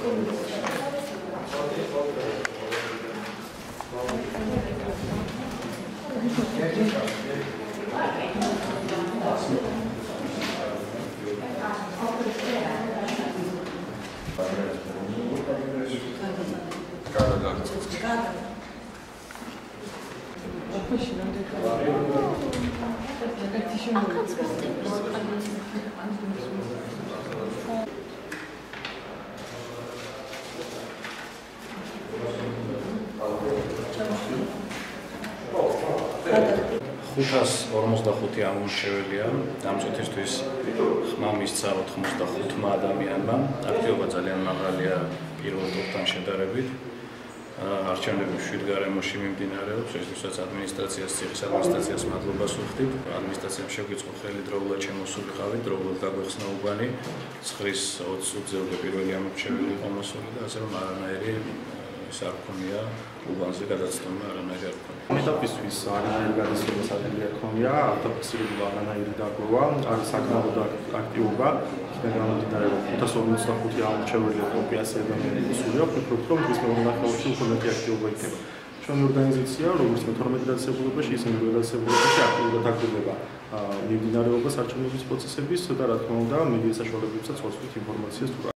Как ты еще? А как сказать? 555 ამომრჩეველია ამ წუთისთვის ხმა მისცა 85 ადამიანმა აქტივობა ძალიან მაღალია პირველ ტურთან შედარებით არჩევნები შვიდ გარემოში მიმდინარეობს, ესეც ადმინისტრაციას, ციხის ადმინისტრაციას მადლობას ვუხდით. ადმინისტრაციამ შეგვიწყო ხელი დროულად შემოსულიყავით, დროულად გაგვეხსნა უბანი. 9-ის 20 წუთზე უკვე პირველი ამორჩეველი იყო მოსული და ასე რომ არანაირი ის არ ქონია უბანზე გადაცდომა არანაირი არ ქონია. მეტაპისთვის არანაირი გადაცდომა საერთოდ არ ქონია, ავტოფიცირებული არანაირი დაგროვა, არის საკმაოდ აქტიობა. იქიდან გამომდინარე 555 ამორჩეველი ოპიასი ადამიანი მოსულია, ვფიქრობ, რომ ის მომნახავში უფრო მეტი აქტიობა იქნება. ჩვენი ორგანიზაცია, როგორც მე-12 დაწესებულებაში, ისე მე-12 დაწესებულებაში აქტიურად აქტიურდება მიმდინარეობას არჩევნების პროცესების და რა თქმა უნდა, მედია საშუალებებსაც ვაწვდით ინფორმაციას თუ